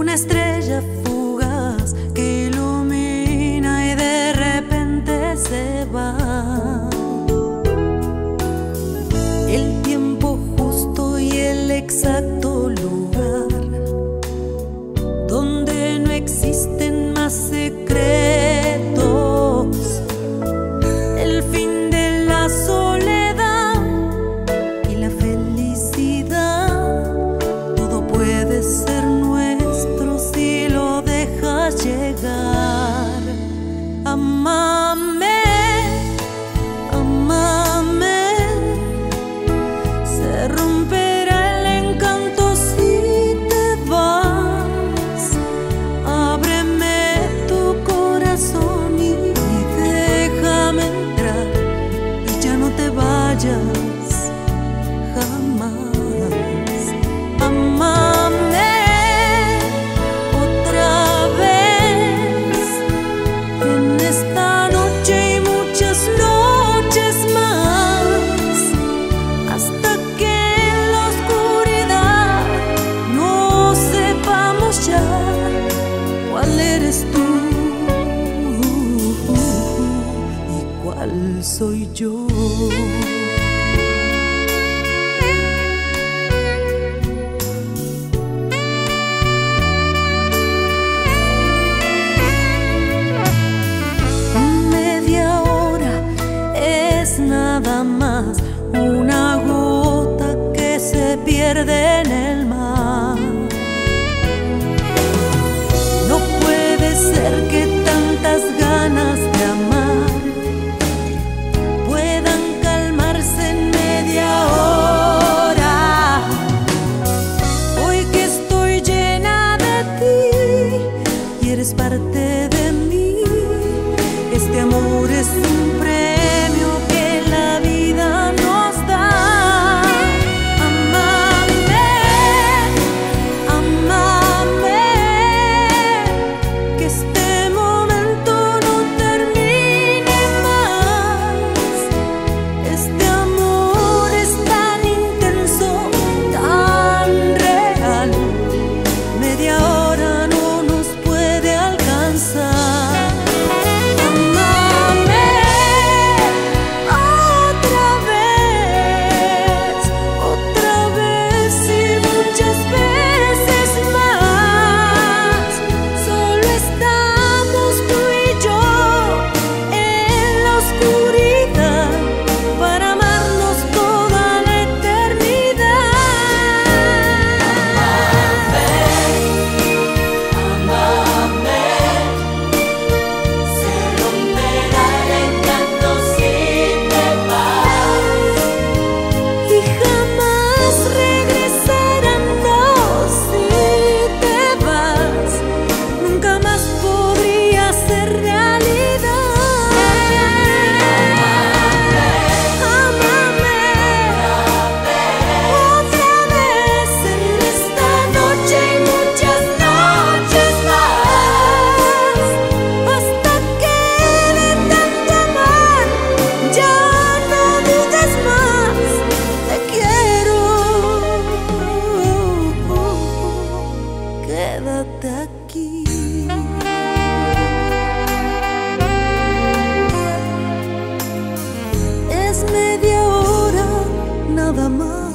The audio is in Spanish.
una estrella fugaz que ilumina y de repente se va. El tiempo justo y el exacto lugar donde no existen más secretos. jamás. Amame otra vez en esta noche y muchas noches más hasta que en la oscuridad no sepamos ya cuál eres tú. soy yo. eres parte de mí, este amor es un Es media hora nada más.